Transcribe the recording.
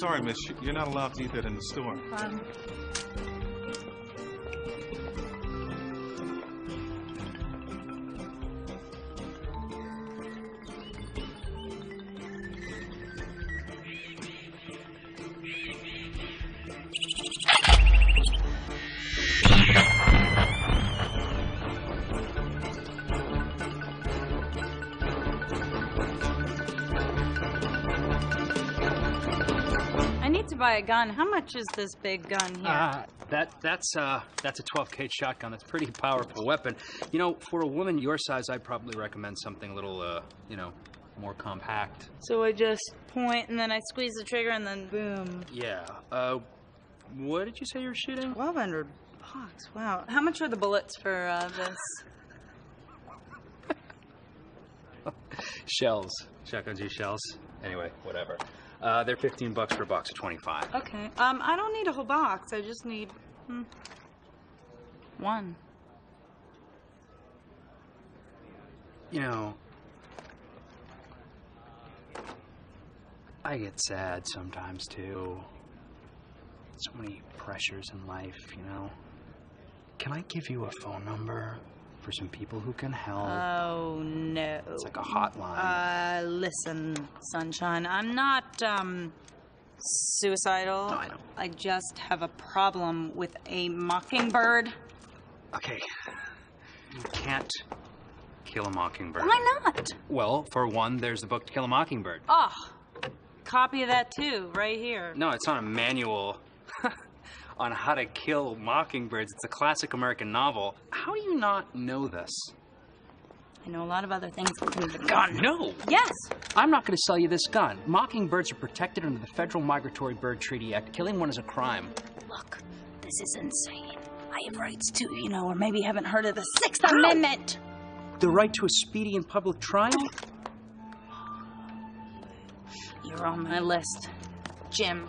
sorry, miss. You're not allowed to eat that in the store. Need to buy a gun. How much is this big gun here? Uh, that that's uh that's a 12 gauge shotgun. That's a pretty powerful weapon. You know, for a woman your size, I'd probably recommend something a little uh, you know, more compact. so I just point and then I squeeze the trigger and then boom. Yeah. Uh, what did you say you were shooting? 1200 bucks. Wow. How much are the bullets for uh, this? Shells. Shotguns use shells. Anyway, whatever. Uh, they're 15 bucks for a box of 25. Okay. Um, I don't need a whole box. I just need hmm, one. You know, I get sad sometimes too. So many pressures in life, you know. Can I give you a phone number for some people who can help? Oh no. it's like a hotline. Uh, listen, sunshine. I'm not um suicidal. No, I know. I just have a problem with a mockingbird. okay. You can't kill a mockingbird. Why not? Well, for one, there's the book To Kill a Mockingbird. Oh, copy of that too, right here. No, it's not a manual on how to kill mockingbirds. It's a classic American novel. How do you not know this? I know a lot of other things, including the gun. No! Yes. I'm not going to sell you this gun. Mockingbirds are protected under the Federal Migratory Bird Treaty Act. Killing one is a crime. Look, this is insane. I have rights too, you know, or maybe you haven't heard of the Sixth Amendment. The right to a speedy and public trial? You're on my list. Jim,